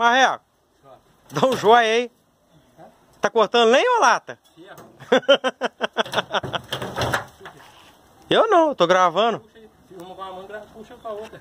Marreco, dá um joia aí. Tá cortando lenha ou lata? eu não, tô gravando. Filma com a mão, puxa com a outra.